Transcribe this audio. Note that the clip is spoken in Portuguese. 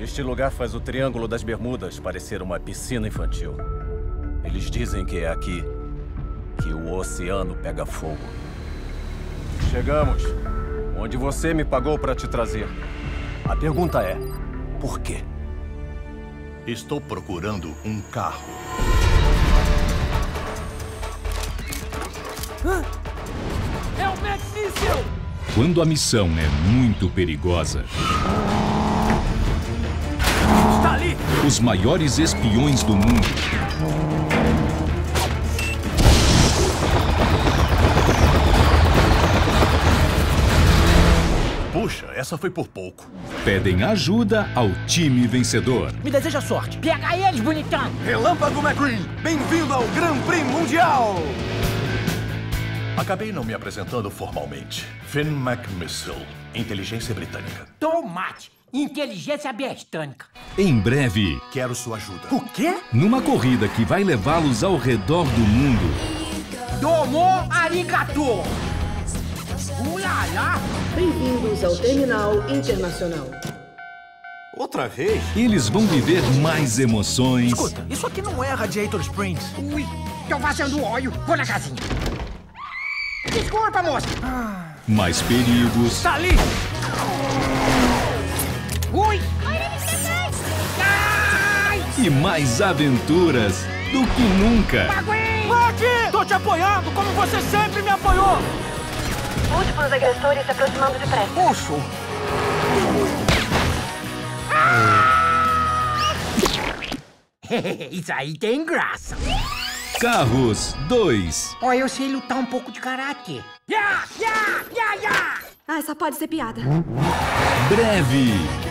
Este lugar faz o Triângulo das Bermudas parecer uma piscina infantil. Eles dizem que é aqui que o oceano pega fogo. Chegamos. Onde você me pagou para te trazer. A pergunta é: por quê? Estou procurando um carro. É o Max! Quando a missão é muito perigosa! Os maiores espiões do mundo Puxa, essa foi por pouco. pedem ajuda ao time vencedor. Me deseja sorte. Pega eles, bonitão! Relâmpago McQueen, bem-vindo ao Grand Prix Mundial! Acabei não me apresentando formalmente. Finn McMissile, inteligência britânica. Tomate! Inteligência bestânica. Em breve, Quero sua ajuda. O quê? numa corrida que vai levá-los ao redor do mundo, Domo arigato! Ulala! Bem-vindos ao Terminal Internacional. Outra vez? eles vão viver mais emoções, Escuta, isso aqui não é Radiator Springs. Ui, tô fazendo óleo. Vou na casinha. Desculpa, moça. mais perigos Tá ali! E mais aventuras do que nunca. Aqui! Tô te apoiando como você sempre me apoiou! Múltiplos agressores se aproximando depressa. Puxo! Isso aí tem graça. Carros 2. Ó, eu sei lutar um pouco de karatê. Ya, ya, ya, ya! Ah, essa pode ser piada. Breve.